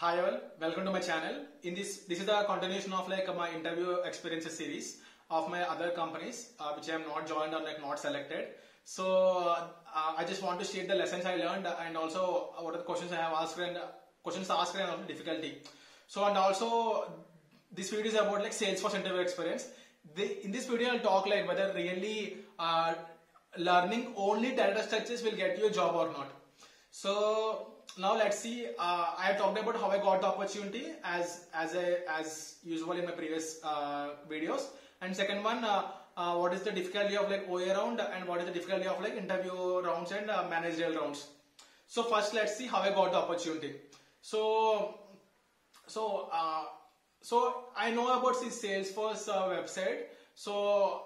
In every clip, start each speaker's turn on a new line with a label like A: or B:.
A: Hi all, welcome to my channel. In this, this is the continuation of like my interview experiences series of my other companies, uh, which I am not joined or like not selected. So uh, I just want to state the lessons I learned and also what are the questions I have asked and uh, questions asked and also difficulty. So and also this video is about like Salesforce interview experience. The, in this video I'll talk like whether really uh, learning only data structures will get you a job or not. So now let's see. Uh, I have talked about how I got the opportunity as as a as usual in my previous uh, videos. And second one, uh, uh, what is the difficulty of like OA round and what is the difficulty of like interview rounds and uh, managerial rounds. So first, let's see how I got the opportunity. So so uh, so I know about the Salesforce website. So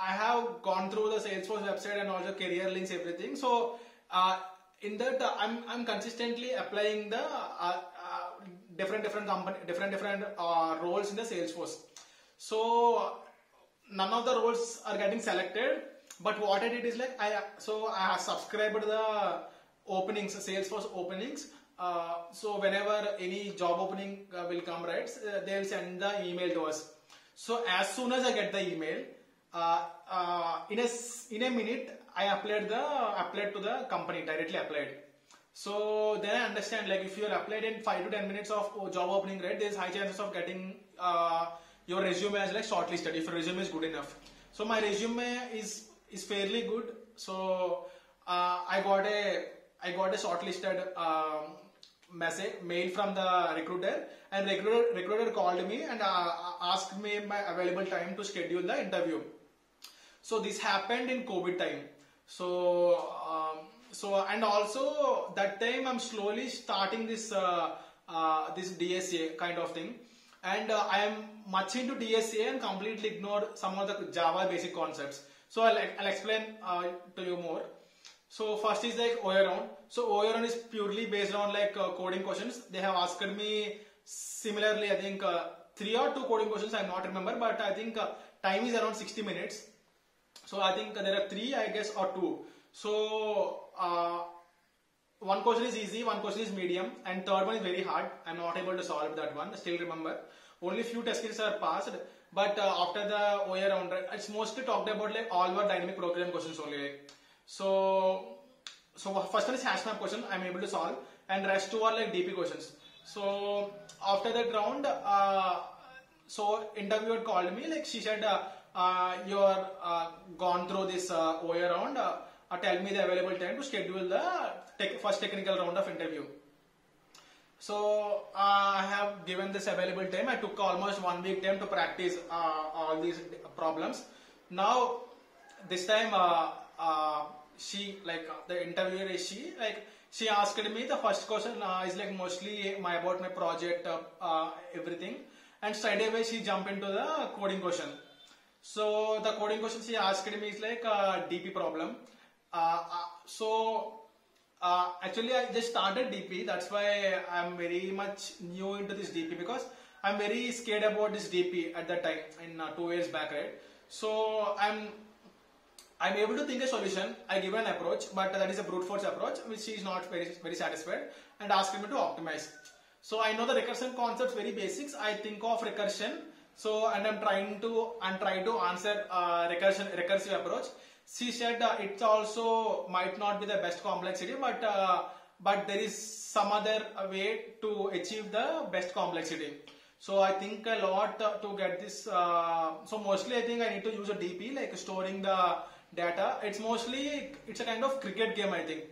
A: I have gone through the Salesforce website and also career links everything. So uh, in that uh, I'm I'm consistently applying the uh, uh, different different company different different uh, roles in the Salesforce. So none of the roles are getting selected. But what I did is like I so I have subscribed the openings Salesforce openings. Uh, so whenever any job opening will come, right, they will send the email to us. So as soon as I get the email, in a in a minute, I applied the applied to the company directly applied. So then I understand like if you are applied in five to ten minutes of oh, job opening, right, there is high chances of getting uh, your resume as like shortlisted if your resume is good enough. So my resume is is fairly good. So uh, I got a I got a shortlisted um, message mail from the recruiter and recruiter recruiter called me and uh, asked me my available time to schedule the interview. So this happened in COVID time. So um, so and also that time I'm slowly starting this uh, uh, this DSA kind of thing, and uh, I am much into DSA and completely ignore some of the Java basic concepts. So I'll, I'll explain uh, to you more. So first is like OA. So OA is purely based on like uh, coding questions. They have asked me similarly, I think uh, three or two coding questions. I'm not remember, but I think time is around 60 minutes. So I think there are three, I guess, or two. So uh, one question is easy, one question is medium, and third one is very hard. I'm not able to solve that one. Still remember. Only few test cases are passed, but uh, after the OA round, it's mostly talked about like all were dynamic program questions only. So so first one is hash map question I'm able to solve, and rest two are like DP questions. So after that round, uh, so interviewer called me like she said, uh, you're uh, gone through this uh, OA round. Uh, uh, tell me the available time to schedule the tech, first technical round of interview. So uh, I have given this available time. I took almost one week time to practice uh, all these problems. Now this time uh, uh, she like uh, the interviewer is she like she asked me the first question uh, is like mostly my about my project uh, uh, everything and straight away she jump into the coding question. So the coding question she asked me is like a DP problem. Uh, uh, so uh, actually, I just started DP. That's why I'm very much new into this DP because I'm very scared about this DP at that time in uh, two years back, right? So I'm I'm able to think a solution. I give an approach, but that is a brute force approach, which she is not very very satisfied, and asked me to optimize. So I know the recursion concepts very basics. I think of recursion. So and I'm trying to and try to answer uh, recursion recursive approach. She said uh, it also might not be the best complexity but uh, but there is some other way to achieve the best complexity. So i think a lot uh, to get this uh, so mostly i think i need to use a dp like storing the data. It's mostly it's a kind of cricket game i think.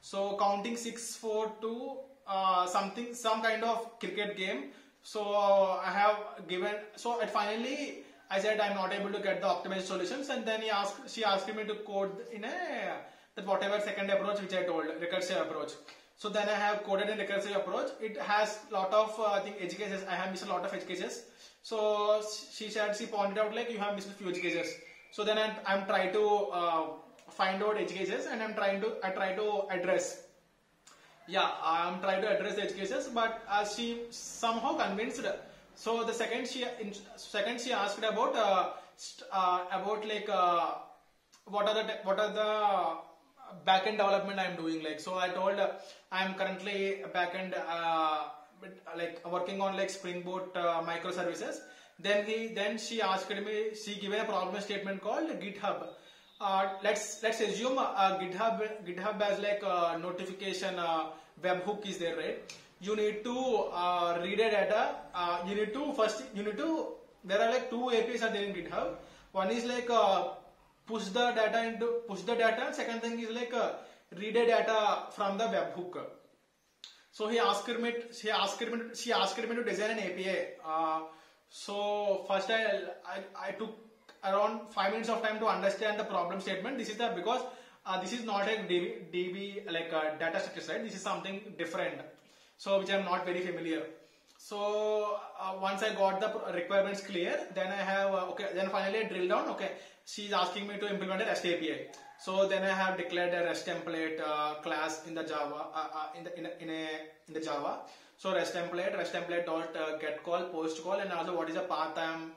A: So counting 6 4 2 uh, something some kind of cricket game so i have given so it finally I said I'm not able to get the optimized solutions, and then he asked, she asked me to code in a that whatever second approach which I told, recursive approach. So then I have coded in recursive approach. It has lot of uh, I think edge cases. I have missed a lot of edge cases. So she said she pointed out like you have missed a few edge cases. So then I'm, I'm trying to uh, find out edge cases, and I'm trying to I try to address. Yeah, I'm trying to address edge cases, but uh, she somehow convinced so the second she in, second she asked about uh, uh, about like uh, what are the what are the backend development I'm doing like. So I told uh, I'm currently backend like working on like Spring Boot microservices. Then he then she asked me she given a problem statement called GitHub. Uh, let's let's assume uh, GitHub GitHub has like a notification uh, webhook is there, right? You need to uh, read a data. Uh, you need to first you need to there are like two APIs are there in GitHub. One is like push the data into push the data. Second thing is like read a data from the webhook. So he asked me, she asked me, she asked me to design an API. So first I, I, I took around five minutes of time to understand the problem statement. This is the because uh, this is not a DB, DB like a data structure, right? This is something different. So which I'm not very familiar. So uh, once I got the requirements clear, then I have uh, okay. Then finally I drill down. Okay, she's asking me to implement a REST API. So then I have declared a REST template uh, class in the Java uh, uh, in the in a, in, a, in the Java. So REST template, REST template dot uh, get call, post call, and also what is the path I'm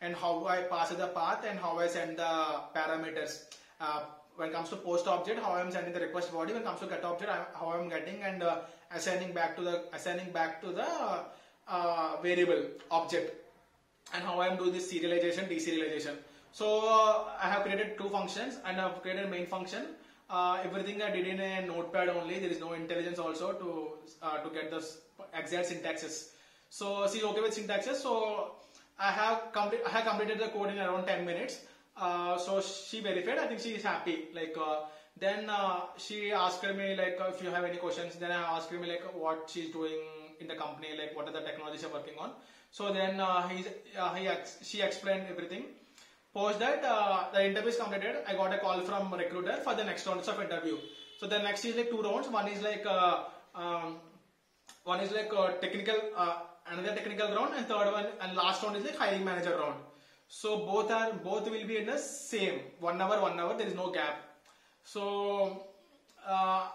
A: and how I pass the path and how I send the parameters. when it comes to post object, how I'm sending the request body. When it comes to get object, how I'm getting and assigning back to the assigning back to the uh, variable object and how I am doing this serialization deserialization. So uh, I have created two functions and I have created main function. Uh, everything I did in a notepad only. There is no intelligence also to uh, to get the exact syntaxes. So she's okay with syntaxes. So I have complete I have completed the code in around 10 minutes. Uh, so she verified. I think she is happy. Like uh, then uh, she asked me like if you have any questions. Then I asked me like what she's doing in the company, like what are the technologies you're working on. So then uh, he he she explained everything. Post that uh, the interview is completed. I got a call from recruiter for the next rounds of interview. So the next is like two rounds. One is like uh, um, one is like technical another technical round and third one and last round is like hiring manager round. So both are both will be in the same one hour one hour. There is no gap. So uh,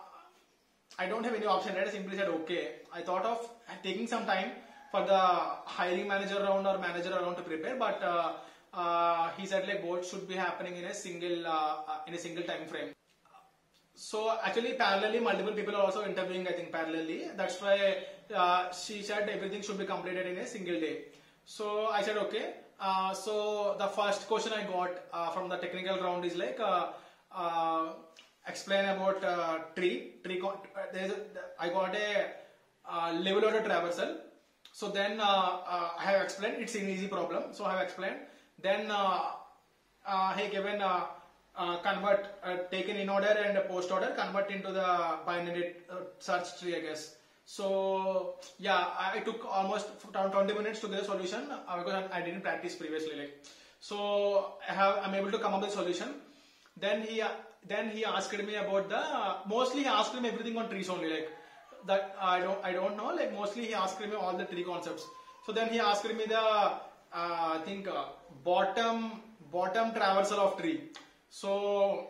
A: I don't have any option. I simply said okay. I thought of taking some time for the hiring manager round or manager round to prepare, but uh, uh, he said like both should be happening in a single uh, uh, in a single time frame. So actually, parallelly, multiple people are also interviewing. I think parallelly. That's why uh, she said everything should be completed in a single day. So I said okay. so the first question I got from the technical round is like uh, explain about uh, tree. Tree. Uh, a, I got a uh, level order traversal. So then uh, uh, I have explained. It's an easy problem. So I have explained. Then uh, uh, he given uh, convert uh, taken in order and post order convert into the binary uh, search tree. I guess. So yeah, I, took almost around 20 minutes to get a solution uh, because I, I didn't practice previously. Like so, I have I'm able to come up with a solution. Then he then he asked me about the mostly he asked me everything on trees only like that I don't I don't know like mostly he asked me all the tree concepts. So then he asked me the uh, I think uh, bottom bottom traversal of tree. So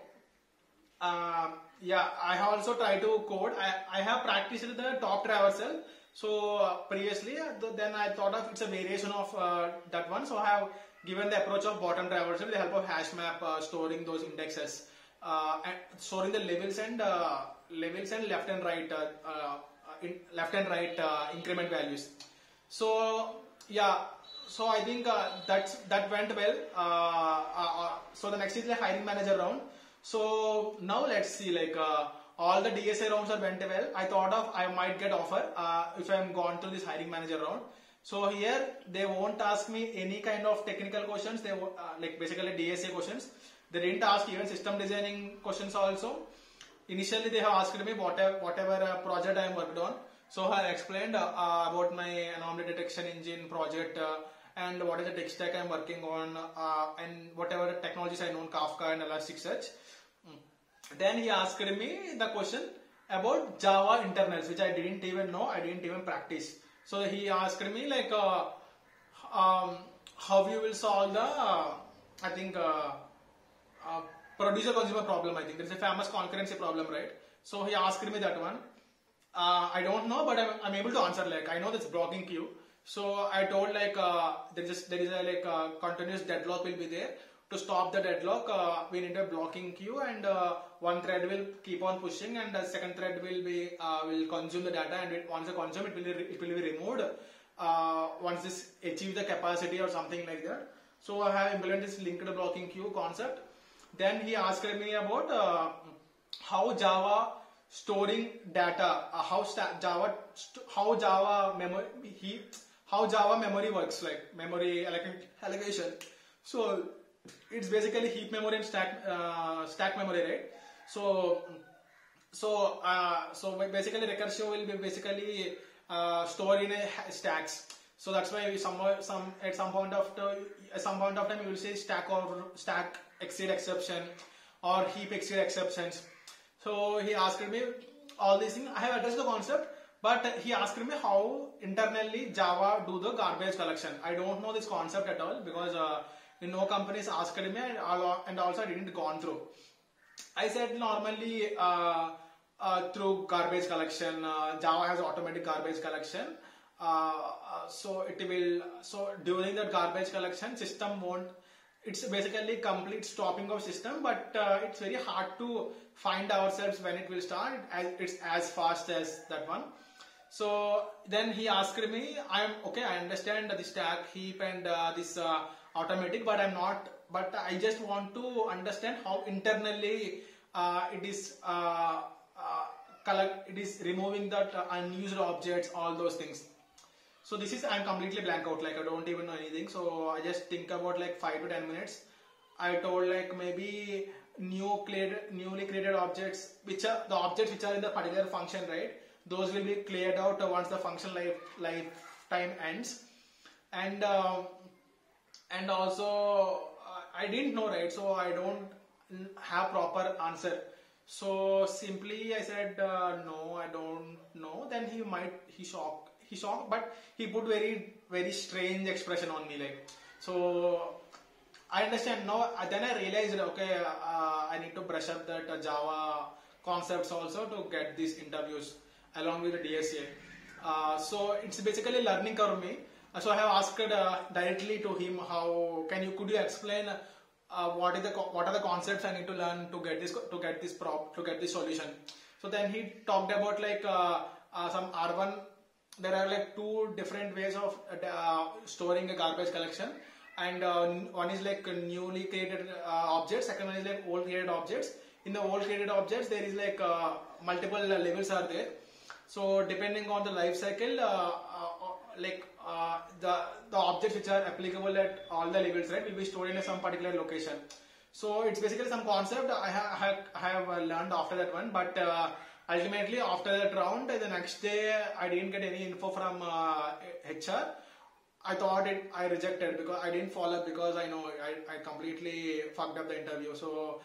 A: uh, yeah, I have also tried to code. I, I have practiced the top traversal. So uh, previously, then I thought of it's a variation of uh, that one. So I have given the approach of bottom traversal with the help of hash map uh, storing those indexes uh, and storing the levels and uh, levels and left and right in left and right increment values so yeah so i think uh, that's that went well uh, uh, so the next is the hiring manager round so now let's see like all the DSA rounds are went well. I thought of I might get offer if I'm gone to this hiring manager round. So here they won't ask me any kind of technical questions. They uh, like basically DSA questions. They didn't ask even system designing questions also. Initially they have asked me whatever whatever uh, project I am worked on. So I explained uh, about my anomaly detection engine project uh, and what is the tech stack I am working on uh, and whatever technologies I know Kafka and Elasticsearch. Mm. Then he asked me the question about Java internals which I didn't even know, I didn't even practice. So he asked me like uh, um, how you will solve the uh, I think uh, producer consumer problem. I think there's a famous concurrency problem, right? So he asked me that one. Uh, I don't know, but I'm, I'm, able to answer. Like I know that's blocking queue. So I told like uh, there is there is a like continuous deadlock will be there. to stop the deadlock, uh, we need a blocking queue, and uh, one thread will keep on pushing, and the second thread will be uh, will consume the data, and it, once it consume, it will be, it will be removed. Uh, once this achieve the capacity or something like that. So I have implemented this linked blocking queue concept. Then he asked me about uh, how Java storing data, uh, how Java, how Java memory, he, how Java memory works, like memory allocation. So it's basically heap memory and stack uh, stack memory, right? So so uh, so basically recursive will be basically uh, stored in a stacks. So that's why some at some point of the, at some point of time you will say stack or stack exceed exception or heap exceed exceptions. So he asked me all these things. I have addressed the concept, but he asked me how internally Java do the garbage collection. I don't know this concept at all because uh, no companies asked me and, and also I didn't gone through. I said normally uh, uh, through garbage collection, uh, Java has automatic garbage collection. Uh, uh, so it will so during that garbage collection, system won't. It's basically complete stopping of system, but uh, it's very hard to find ourselves when it will start. As it's as fast as that one. So then he asked me, I'm okay, I understand the stack heap and uh, this uh, automatic, but I'm not, but I just want to understand how internally uh, it is uh, uh, collect, it is removing that unused objects, all those things. So this is, I'm completely blank out, like I don't even know anything. So I just think about like 5 to 10 minutes. I told like maybe new newly created objects, which are the objects which are in the particular function, right? Those will be cleared out once the function life lifetime ends, and uh, and also I didn't know, right? So I don't have proper answer. So simply I said uh, no, I don't know. Then he might he shocked he saw, but he put very very strange expression on me like so I understand now. Then I realized, okay, uh, I need to brush up that uh, Java concepts also to get these interviews along with the DSA. Uh, so it's basically learning curve me. Uh, So I have asked uh, directly to him, how can you could you explain uh, what is the what are the concepts I need to learn to get this to get this prop to get this solution. So then he talked about like some R1. There are like two different ways of uh, storing a garbage collection. And uh, one is like newly created uh, objects. Second one is like old created objects. In the old created objects there is like uh, multiple levels are there. So depending on the life cycle uh, uh, like uh, the the objects which are applicable at all the levels right will be stored in some particular location. So it's basically some concept. I have, I have, uh, learned after that one. But uh, ultimately after that round the next day i didn't get any info from uh, hr I thought it, I rejected because I didn't follow up because I know I, I completely fucked up the interview. So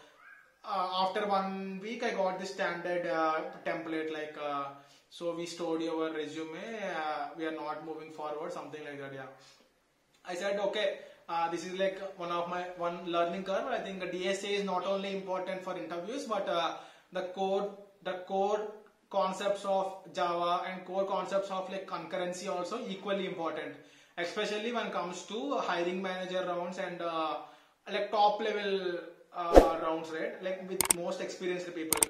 A: uh, after one week, I got the standard uh, template like, uh, so we stored your resume, uh, we are not moving forward, something like that. Yeah. I said, okay, uh, this is like one of my one learning curve. I think the DSA is not only important for interviews, but uh, the core the core concepts of Java and core concepts of like concurrency also equally important especially when it comes to hiring manager rounds and uh, like top level uh, rounds, right? Like with most experienced people.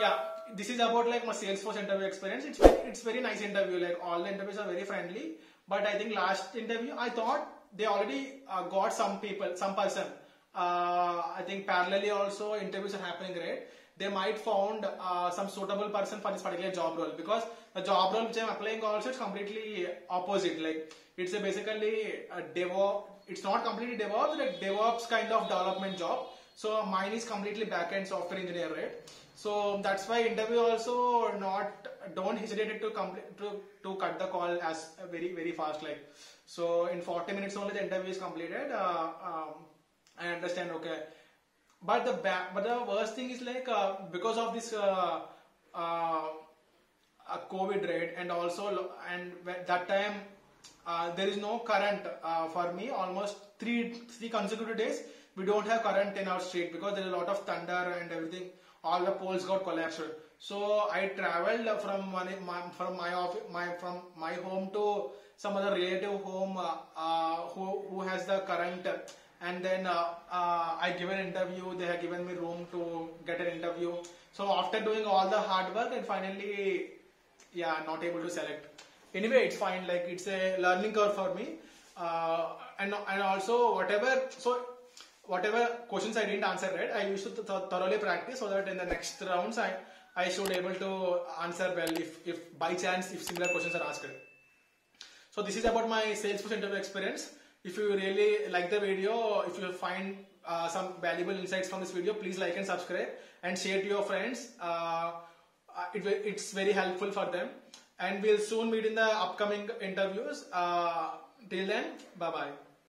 A: Yeah, this is about like my Salesforce interview experience. It's it's very nice interview. Like all the interviews are very friendly. But I think last interview, I thought they already uh, got some people, some person. Uh, I think parallelly also interviews are happening, right? They might found uh, some suitable person for this particular job role because the job role which I'm applying also is completely opposite. Like it's a basically a DevOps. It's not completely DevOps, like DevOps kind of development job. So mine is completely backend software engineer, right? So that's why interview also not don't hesitate to complete to, to cut the call as very very fast. Like so in 40 minutes only the interview is completed. Uh, um, I understand. Okay but the ba- but the worst thing is like uh, because of this uh, uh, COVID rate and also and that time uh, there is no current uh, for me almost three three consecutive days we don't have current in our street because there is a lot of thunder and everything. All the poles got collapsed. So I traveled from one my, from my office my from my home to some other relative home uh, uh, who who has the current and then uh, uh, I give an interview. They have given me room to get an interview. So after doing all the hard work, and finally, yeah, not able to select. Anyway, it's fine. Like it's a learning curve for me, uh, and and also whatever. So whatever questions I didn't answer right, I used to th- thoroughly practice so that in the next rounds I I should able to answer well if if by chance if similar questions are asked. So this is about my Salesforce interview experience. If you really like the video, if you find uh, some valuable insights from this video, please like and subscribe and share to your friends. Uh, uh, it, it's very helpful for them. And we'll soon meet in the upcoming interviews. Uh, till then, bye bye.